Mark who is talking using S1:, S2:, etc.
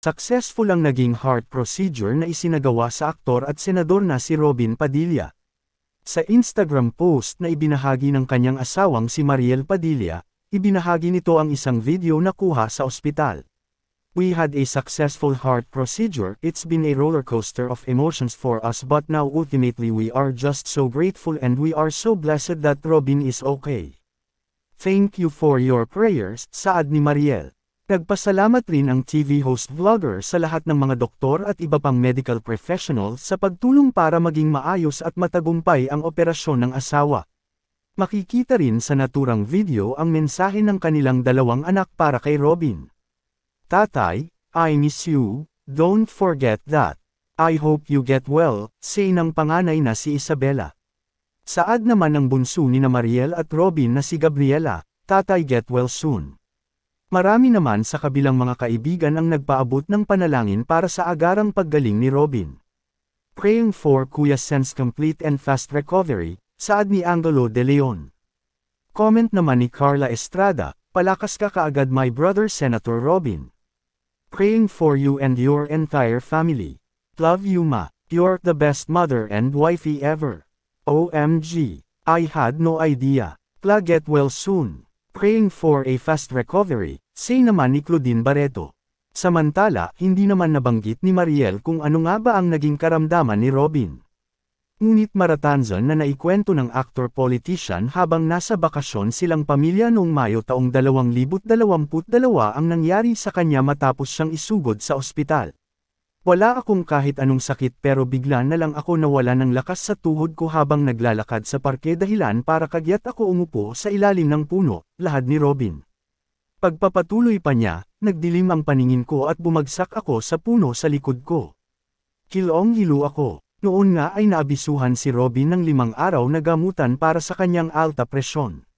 S1: Successful ang naging heart procedure na isinagawa sa aktor at senador na si Robin Padilla. Sa Instagram post na ibinahagi ng kanyang asawang si Mariel Padilla, ibinahagi nito ang isang video na kuha sa ospital. We had a successful heart procedure, it's been a roller coaster of emotions for us but now ultimately we are just so grateful and we are so blessed that Robin is okay. Thank you for your prayers, saad ni Mariel. Nagpasalamat rin ang TV host vlogger sa lahat ng mga doktor at iba pang medical professional sa pagtulong para maging maayos at matagumpay ang operasyon ng asawa. Makikita rin sa naturang video ang mensahe ng kanilang dalawang anak para kay Robin. Tatay, I miss you, don't forget that. I hope you get well, say ng panganay na si Isabella. Saad naman ng bunso ni na Mariel at Robin na si Gabriela, tatay get well soon. Marami naman sa kabilang mga kaibigan ang nagpaabot ng panalangin para sa agarang paggaling ni Robin. Praying for Kuya Sen's complete and fast recovery, saad ni Angelo de Leon. Comment naman ni Carla Estrada, palakas ka kaagad my brother Senator Robin. Praying for you and your entire family. Love you ma, you're the best mother and wifey ever. OMG, I had no idea. Pla get well soon. Praying for a fast recovery, say naman ni Claudine Barreto. Samantala, hindi naman nabanggit ni Mariel kung ano nga ba ang naging karamdaman ni Robin. Ngunit maratanzan na naikwento ng actor-politician habang nasa bakasyon silang pamilya noong Mayo taong 2022 ang nangyari sa kanya matapos siyang isugod sa ospital. Wala akong kahit anong sakit pero bigla na lang ako nawala ng lakas sa tuhod ko habang naglalakad sa parke dahilan para kagyat ako umupo sa ilalim ng puno, lahad ni Robin. Pagpapatuloy pa niya, nagdilim ang paningin ko at bumagsak ako sa puno sa likod ko. Kilong hilo ako. Noon nga ay naabisuhan si Robin ng limang araw na gamutan para sa kanyang alta presyon.